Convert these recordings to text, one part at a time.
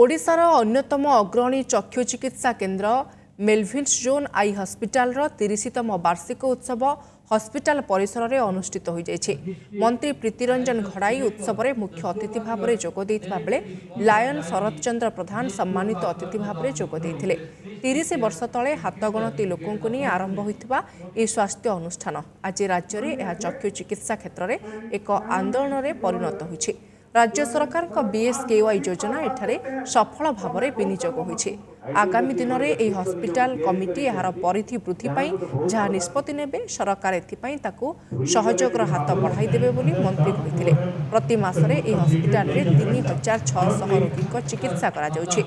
ଓଡ଼ିଶାର ଅନ୍ୟତମ ଅଗ୍ରଣୀ ଚକ୍ଷୁ ଚିକିତ୍ସା କେନ୍ଦ୍ର ମେଲଭିନ୍ସ ଜୋନ୍ ଆଇ ହସ୍ପିଟାଲର ତିରିଶତମ ବାର୍ଷିକ ଉତ୍ସବ ହସ୍ପିଟାଲ ପରିସରରେ ଅନୁଷ୍ଠିତ ହୋଇଯାଇଛି ମନ୍ତ୍ରୀ ପ୍ରୀତିରଞ୍ଜନ ଘଡ଼ାଇ ଉତ୍ସବରେ ମୁଖ୍ୟ ଅତିଥି ଭାବରେ ଯୋଗ ଦେଇଥିବା ବେଳେ ଲାୟନ ଶରତ ଚନ୍ଦ୍ର ପ୍ରଧାନ ସମ୍ମାନିତ ଅତିଥି ଭାବରେ ଯୋଗ ଦେଇଥିଲେ ତିରିଶ ବର୍ଷ ତଳେ ହାତଗଣତି ଲୋକଙ୍କୁ ନେଇ ଆରମ୍ଭ ହୋଇଥିବା ଏହି ସ୍ୱାସ୍ଥ୍ୟ ଅନୁଷ୍ଠାନ ଆଜି ରାଜ୍ୟରେ ଏହା ଚକ୍ଷୁ ଚିକିତ୍ସା କ୍ଷେତ୍ରରେ ଏକ ଆନ୍ଦୋଳନରେ ପରିଣତ ହୋଇଛି ରାଜ୍ୟ ସରକାରଙ୍କ ବିଏସ୍କେୱାଇ ଯୋଜନା ଏଠାରେ ସଫଳ ଭାବରେ ବିନିଯୋଗ ହୋଇଛି ଆଗାମୀ ଦିନରେ ଏହି ହସ୍ପିଟାଲ କମିଟି ଏହାର ପରିଧି ବୃଦ୍ଧି ପାଇଁ ଯାହା ନିଷ୍ପତ୍ତି ନେବେ ସରକାର ଏଥିପାଇଁ ତାକୁ ସହଯୋଗର ହାତ ବଢ଼ାଇ ଦେବେ ବୋଲି ମନ୍ତ୍ରୀ କହିଥିଲେ ପ୍ରତି ମାସରେ ଏହି ହସ୍ପିଟାଲରେ ତିନି ହଜାର ଛଅଶହ ରୋଗୀଙ୍କ ଚିକିତ୍ସା କରାଯାଉଛି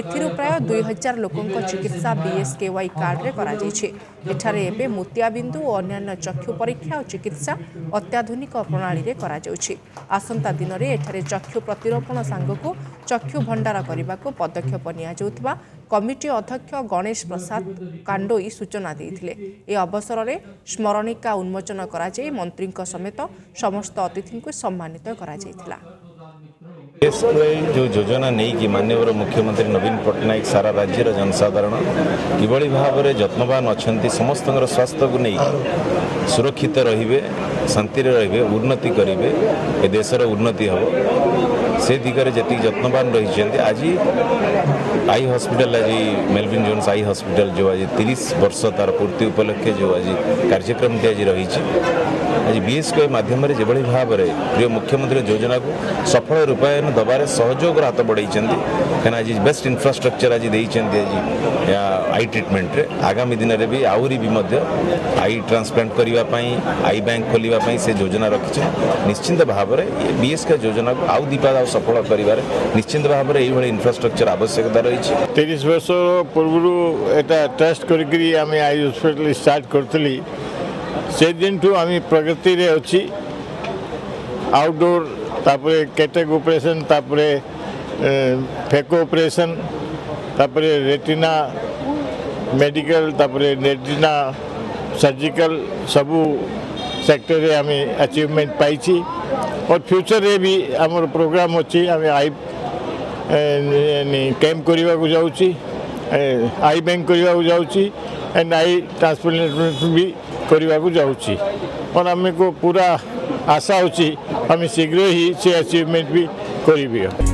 ଏଥିରୁ ପ୍ରାୟ ଦୁଇ ହଜାର ଲୋକଙ୍କ ଚିକିତ୍ସା ବିଏସ୍କେୱାଇ କାର୍ଡରେ କରାଯାଇଛି ଏଠାରେ ଏବେ ମୋତିଆବିନ୍ଦୁ ଓ ଅନ୍ୟାନ୍ୟ ଚକ୍ଷୁ ପରୀକ୍ଷା ଓ ଚିକିତ୍ସା ଅତ୍ୟାଧୁନିକ ପ୍ରଣାଳୀରେ କରାଯାଉଛି ଆସନ୍ତା ଦିନରେ ଏଠାରେ ଚକ୍ଷୁ ପ୍ରତିରୋପଣ ସାଙ୍ଗକୁ ଚକ୍ଷୁ ଭଣ୍ଡାର କରିବାକୁ ପଦକ୍ଷେପ ନିଆଯାଉଥିବା কমিটি অধ্যক্ষ গণেশ প্রসাদ কাণ্ডোই সূচনা দিয়ে এ অবসরের স্মরণিকা উন্মোচন করা মন্ত্রী সমেত সমস্ত অতিথি সম্মানিত করা जो योजना नहीं मानवर मुख्यमंत्री नवीन पट्टनायक सारा राज्यर जनसाधारण किभଳି ଭାବରେ ଯତ୍ନବାନ ଅଛନ୍ତି ସମସ୍ତଙ୍କର ସ୍ୱାସ୍ଥ୍ୟକୁ ନେଇ ସୁରକ୍ଷିତ ରହିବେ ଶାନ୍ତିରେ ରହିବେ ଉନ୍ନତି କରିବେ ଏ ଦେଶର ଉନ୍ନତି ହେବ से दिगरे जी जत्नवान रही आज आई हस्पिटाल आज मेलविन जोन्स आई हस्पिटाल जो आज तीस वर्ष तार पूर्ति उपलक्षे जो आज कार्यक्रम आज रही आज बीएसके मध्यम जो भाव में प्रिय मुख्यमंत्री योजना को सफल रूपायन देवे सहयोग हाथ बढ़ाई कहीं आज बेस्ट इनफ्रास्ट्रक्चर आज आज आई ट्रिटमेंट आगामी दिन में भी आहरी भी आई ट्रांसप्लांट करने आई बैंक खोलने से योजना रखी निश्चिंत भाव में बीएसके योजना को आउ दीपा সফল করবার নিশ্চিত ভাবে এইভাবে ইনফ্রাস্ট্রকচার আবশ্যকতা রয়েছে তিরিশ বর্ষ পূর্ব এটা ট্রস্ট করি আমি আই হসপিটাল স্টার্ট করলি সেদিনঠু আমি প্রগতি অছি আউটডোর তাপরে কেটেক অপারেশন তাপরে ফেকো অপারেশন তাপরে রেটিনা মেডিকাল তাপরে রেটিনা सर्जिकल सबू सेक्टर में आमें अचिवमेंट पाई और फ्यूचर भी आम प्रोग्राम अच्छी आम आई कैंप करने को आई बैंक करने को एंड आई ट्रांसप्लांटेशन भी करने को जाऊँ और हमको पूरा आशा होची हम शीघ्र ही से अचीवमेंट भी करें